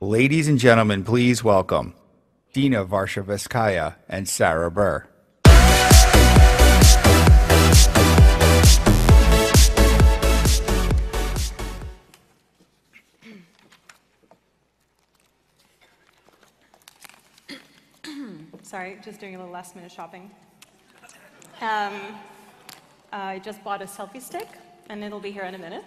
Ladies and gentlemen, please welcome Dina Varshavskaya and Sarah Burr. Sorry, just doing a little last minute shopping. Um, I just bought a selfie stick, and it'll be here in a minute.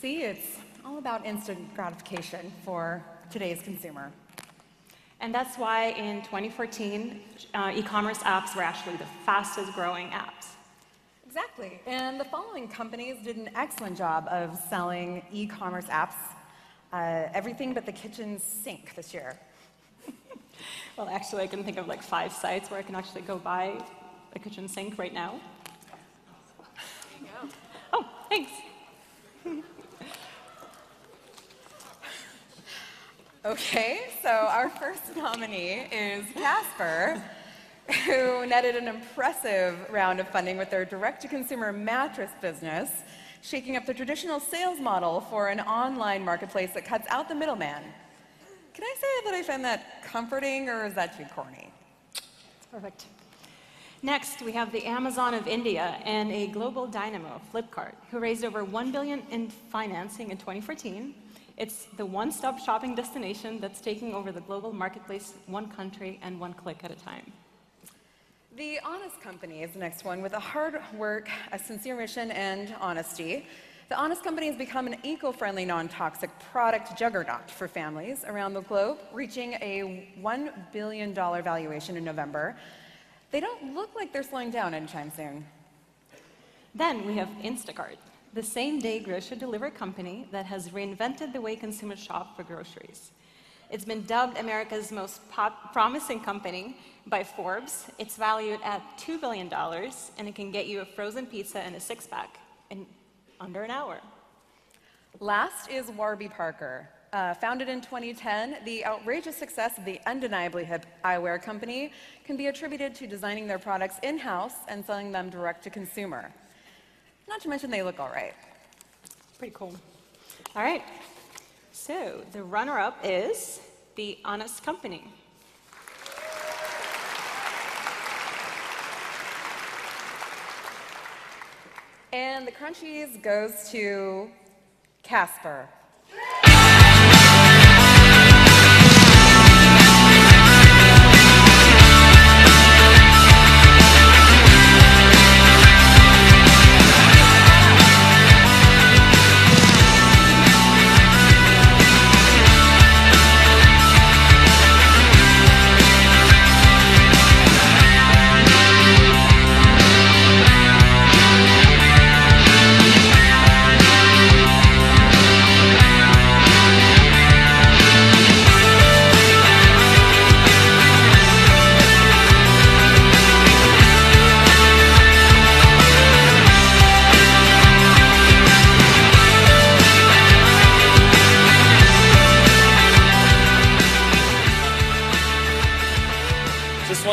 See, it's all about instant gratification for today's consumer. And that's why in 2014, uh, e-commerce apps were actually the fastest growing apps. Exactly. And the following companies did an excellent job of selling e-commerce apps, uh, everything but the kitchen sink this year. Well, actually, I can think of like five sites where I can actually go buy a kitchen sink right now. Oh, thanks. Okay, so our first nominee is Casper, who netted an impressive round of funding with their direct-to-consumer mattress business, shaking up the traditional sales model for an online marketplace that cuts out the middleman. Can I say that I find that comforting, or is that too corny? It's perfect. Next, we have the Amazon of India and a global dynamo, Flipkart, who raised over 1 billion in financing in 2014. It's the one-stop shopping destination that's taking over the global marketplace one country and one click at a time. The Honest Company is the next one with a hard work, a sincere mission, and honesty. The Honest Company has become an eco-friendly, non-toxic product juggernaut for families around the globe, reaching a $1 billion valuation in November. They don't look like they're slowing down anytime soon. Then we have Instacart, the same-day grocery delivery company that has reinvented the way consumers shop for groceries. It's been dubbed America's most promising company by Forbes. It's valued at $2 billion, and it can get you a frozen pizza and a six-pack in under an hour. Last is Warby Parker. Uh, founded in 2010, the outrageous success of the undeniably hip eyewear company can be attributed to designing their products in-house and selling them direct to consumer. Not to mention they look all right. Pretty cool. All right. So the runner-up is the Honest Company. And the crunchies goes to Casper.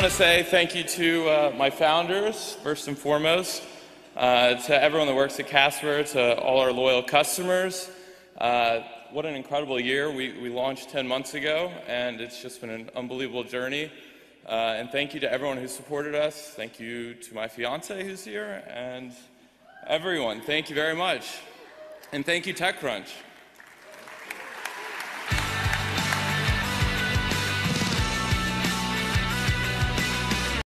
Want to say thank you to uh, my founders, first and foremost, uh, to everyone that works at Casper, to all our loyal customers. Uh, what an incredible year. We, we launched 10 months ago, and it's just been an unbelievable journey. Uh, and thank you to everyone who supported us. Thank you to my fiance who's here, and everyone. Thank you very much. And thank you, TechCrunch.